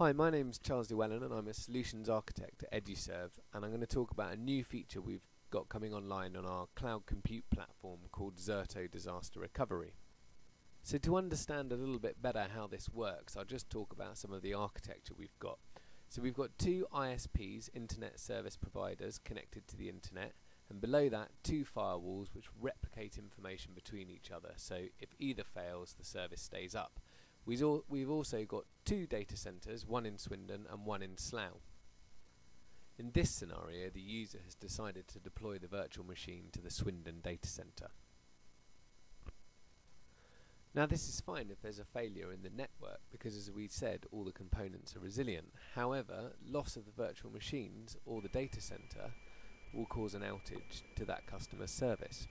Hi, my name is Charles Llewellyn and I'm a solutions architect at Eduserv and I'm going to talk about a new feature we've got coming online on our cloud compute platform called Zerto Disaster Recovery. So to understand a little bit better how this works, I'll just talk about some of the architecture we've got. So we've got two ISPs, Internet Service Providers, connected to the Internet and below that two firewalls which replicate information between each other so if either fails the service stays up. We've also got two data centres, one in Swindon and one in Slough. In this scenario, the user has decided to deploy the virtual machine to the Swindon data centre. Now this is fine if there's a failure in the network because as we said all the components are resilient. However, loss of the virtual machines or the data centre will cause an outage to that customer's service.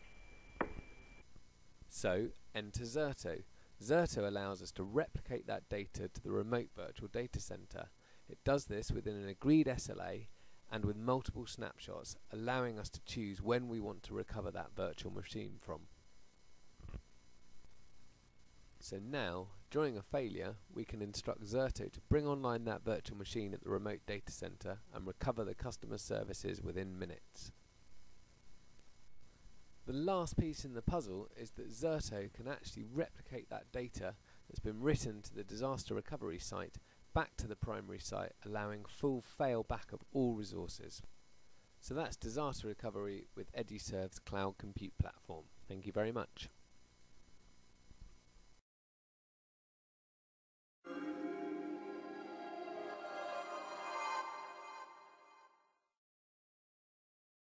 So enter Zerto. Zerto allows us to replicate that data to the remote virtual data center. It does this within an agreed SLA and with multiple snapshots, allowing us to choose when we want to recover that virtual machine from. So now, during a failure, we can instruct Zerto to bring online that virtual machine at the remote data center and recover the customer services within minutes. The last piece in the puzzle is that Zerto can actually replicate that data that's been written to the disaster recovery site back to the primary site, allowing full failback of all resources. So that's disaster recovery with Eduserv's cloud compute platform. Thank you very much.